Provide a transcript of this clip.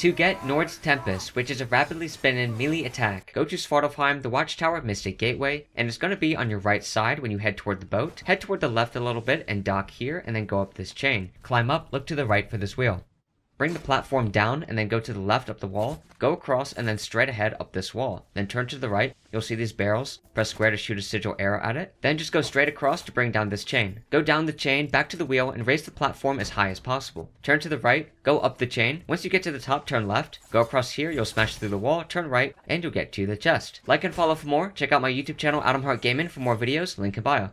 To get Njord's Tempest, which is a rapidly spinning melee attack, go to Svartalfheim, the Watchtower Mystic Gateway, and it's going to be on your right side when you head toward the boat. Head toward the left a little bit and dock here, and then go up this chain. Climb up, look to the right for this wheel. Bring the platform down and then go to the left up the wall, go across and then straight ahead up this wall. Then turn to the right, you'll see these barrels, press square to shoot a sigil arrow at it, then just go straight across to bring down this chain. Go down the chain, back to the wheel, and raise the platform as high as possible. Turn to the right, go up the chain, once you get to the top turn left, go across here, you'll smash through the wall, turn right, and you'll get to the chest. Like and follow for more, check out my YouTube channel Adam Hart Gaming for more videos, link in bio.